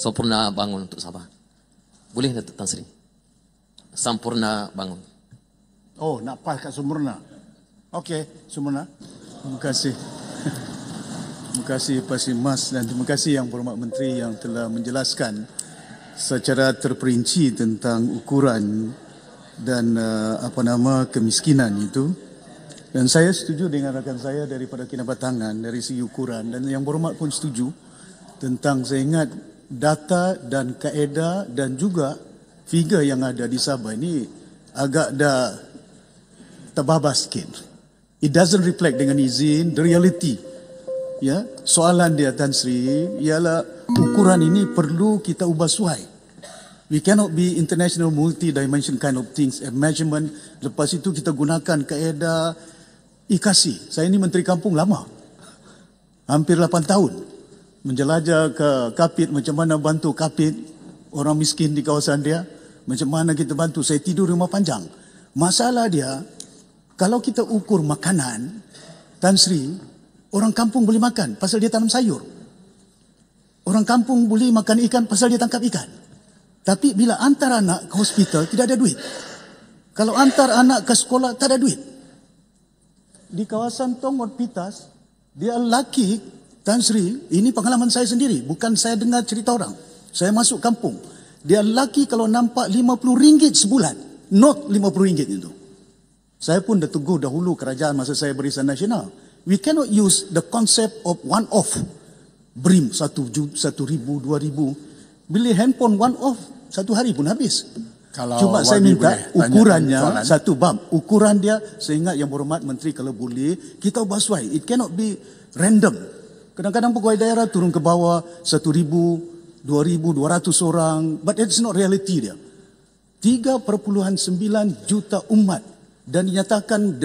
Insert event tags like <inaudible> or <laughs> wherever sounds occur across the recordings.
Sempurna bangun untuk Sabah. Boleh Datuk Tan Sri? Sempurna bangun. Oh, nak pas kat sempurna. Okey, sempurna. Terima kasih. <laughs> Terima kasih Pak Mas dan terima kasih Yang Berhormat Menteri yang telah menjelaskan secara terperinci tentang ukuran dan uh, apa nama kemiskinan itu. Dan saya setuju dengan rakan saya daripada Kinabatangan dari segi ukuran dan yang berhormat pun setuju tentang saya ingat data dan kaedah dan juga figure yang ada di Sabah ini agak dah terbabas sikit. It doesn't reflect dengan izin the reality. Ya, soalan dia Tan Sri ialah ukuran ini perlu kita ubah suai. We cannot be international multi-dimension kind of things. A measurement. Lepas itu kita gunakan kaedah IKASI. Saya ini Menteri Kampung lama. Hampir 8 tahun. Menjelajah ke Kapit, macam mana bantu Kapit, orang miskin di kawasan dia. Macam mana kita bantu. Saya tidur rumah panjang. Masalah dia, kalau kita ukur makanan, Tan Sri, orang kampung boleh makan pasal dia tanam sayur. Orang kampung boleh makan ikan pasal dia tangkap ikan. Tapi bila antar anak ke hospital, tidak ada duit. Kalau antar anak ke sekolah, tak ada duit. Di kawasan Tongot Pitas, dia laki Tan Sri, ini pengalaman saya sendiri. Bukan saya dengar cerita orang. Saya masuk kampung. Dia laki kalau nampak RM50 sebulan. Not RM50 itu. Saya pun dah teguh dahulu kerajaan masa saya berisan nasional. We cannot use the concept of one-off. Brim satu, satu ribu, dua ribu. Beli handphone one off satu hari pun habis. Kalau Cuma saya minta ukurannya satu bab. Ukuran dia sehingga yang berhormat menteri kalau boleh kita ubah suai. It cannot be random. Kadang-kadang pegawai daerah turun ke bawah satu ribu, dua ribu, dua ratus orang. But it's not reality dia. 3.9 juta umat dan dinyatakan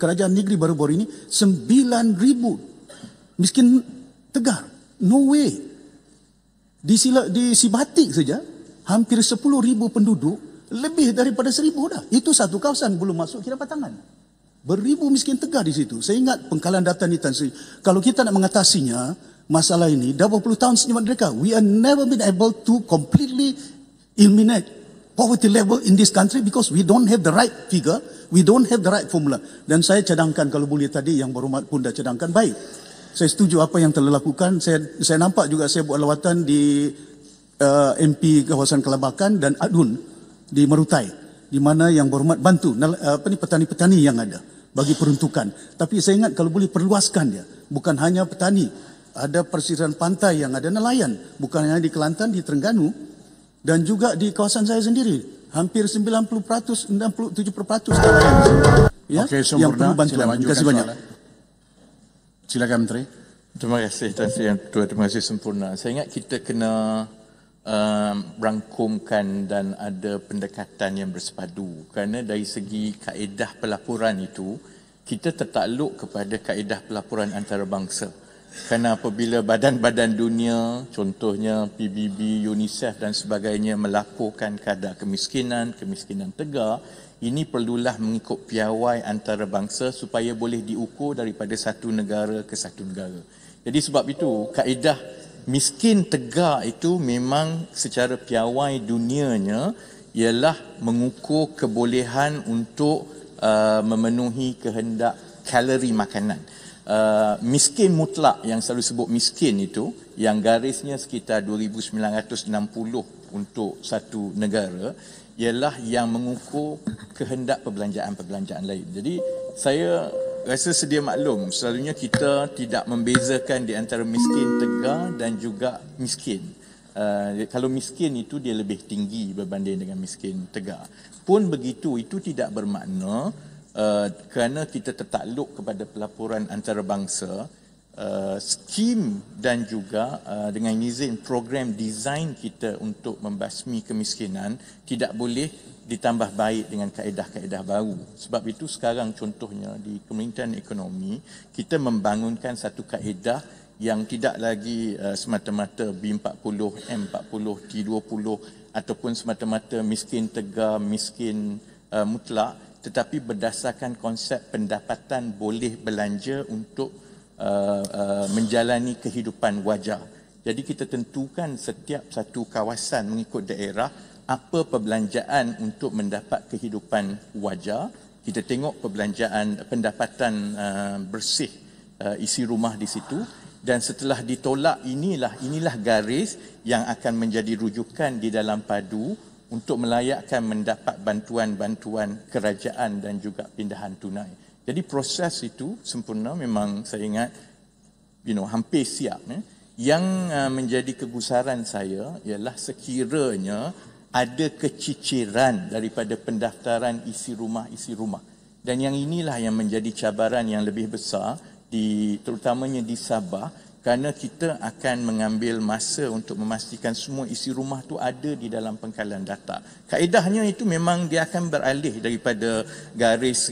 kerajaan negeri baru-baru ini 9,000 miskin tegar. No way. Di, sila, di Sibatik saja, hampir 10 ribu penduduk, lebih daripada seribu dah. Itu satu kawasan, belum masuk kira patangan. Beribu miskin tegar di situ. Saya ingat pengkalan data ni Tan Sri. Kalau kita nak mengatasinya, masalah ini, dah berpuluh tahun senyumat mereka. We are never been able to completely eliminate poverty level in this country because we don't have the right figure, we don't have the right formula. Dan saya cadangkan kalau boleh tadi yang berhormat pun dah cadangkan baik saya setuju apa yang telah lakukan. Saya saya nampak juga saya buat lawatan di uh, MP kawasan Kelabakan dan Adun di Merutai di mana yang berhormat bantu uh, apa ni petani-petani yang ada bagi peruntukan. Tapi saya ingat kalau boleh perluaskan dia. Bukan hanya petani, ada persisiran pantai yang ada nelayan, bukan hanya di Kelantan, di Terengganu dan juga di kawasan saya sendiri. Hampir 90%, 97% nelayan. Ya, okay, yang perlu bantuan. Terima kasih banyak. Silakan Menteri. Terima kasih Tuan Sri Yang Ketua. Terima kasih sempurna. Saya ingat kita kena uh, rangkumkan dan ada pendekatan yang bersepadu. Kerana dari segi kaedah pelaporan itu, kita tertakluk kepada kaedah pelaporan antarabangsa. Kerana apabila badan-badan dunia, contohnya PBB, UNICEF dan sebagainya melaporkan kadar kemiskinan, kemiskinan tegar, ini perlulah mengikut piawai antarabangsa supaya boleh diukur daripada satu negara ke satu negara. Jadi sebab itu kaedah miskin tegar itu memang secara piawai dunianya ialah mengukur kebolehan untuk uh, memenuhi kehendak kalori makanan. Uh, miskin mutlak yang selalu sebut miskin itu yang garisnya sekitar 2960 untuk satu negara ialah yang mengukur kehendak perbelanjaan-perbelanjaan lain. Jadi saya rasa sedia maklum selalunya kita tidak membezakan di antara miskin tegar dan juga miskin. Uh, kalau miskin itu dia lebih tinggi berbanding dengan miskin tegar. Pun begitu itu tidak bermakna uh, kerana kita tertakluk kepada pelaporan antarabangsa uh, skim dan juga uh, dengan izin program design kita untuk membasmi kemiskinan tidak boleh ditambah baik dengan kaedah-kaedah baru. Sebab itu sekarang contohnya di Kementerian Ekonomi kita membangunkan satu kaedah yang tidak lagi uh, semata-mata B40, M40, T20 ataupun semata-mata miskin tegar, miskin uh, mutlak tetapi berdasarkan konsep pendapatan boleh belanja untuk Uh, uh, menjalani kehidupan wajar Jadi kita tentukan setiap satu kawasan mengikut daerah apa perbelanjaan untuk mendapat kehidupan wajar. Kita tengok perbelanjaan pendapatan uh, bersih uh, isi rumah di situ dan setelah ditolak inilah inilah garis yang akan menjadi rujukan di dalam padu untuk melayakkan mendapat bantuan-bantuan kerajaan dan juga pindahan tunai. Jadi proses itu sempurna memang saya ingat you know hampir siap eh. Yang uh, menjadi kegusaran saya ialah sekiranya ada keciciran daripada pendaftaran isi rumah isi rumah dan yang inilah yang menjadi cabaran yang lebih besar di terutamanya di Sabah kerana kita akan mengambil masa untuk memastikan semua isi rumah tu ada di dalam pengkalan data. Kaedahnya itu memang dia akan beralih daripada garis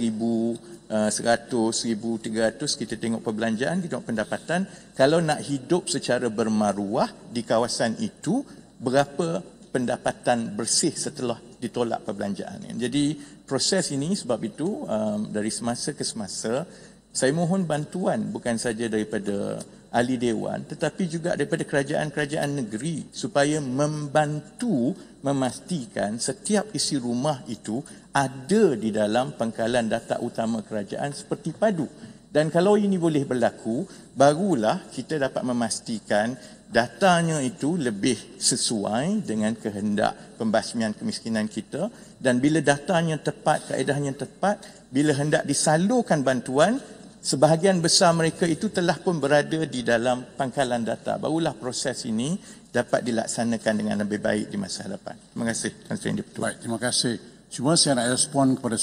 1100, 1300 kita tengok perbelanjaan, kita tengok pendapatan. Kalau nak hidup secara bermaruah di kawasan itu, berapa pendapatan bersih setelah ditolak perbelanjaan. Jadi proses ini sebab itu um, dari semasa ke semasa saya mohon bantuan bukan saja daripada ahli dewan tetapi juga daripada kerajaan-kerajaan negeri supaya membantu memastikan setiap isi rumah itu ada di dalam pangkalan data utama kerajaan seperti padu. Dan kalau ini boleh berlaku, barulah kita dapat memastikan datanya itu lebih sesuai dengan kehendak pembasmian kemiskinan kita dan bila datanya tepat, kaedahnya tepat, bila hendak disalurkan bantuan, sebahagian besar mereka itu telah pun berada di dalam pangkalan data. Barulah proses ini dapat dilaksanakan dengan lebih baik di masa hadapan. Terima kasih, Baik, terima kasih. Cuma saya nak respon kepada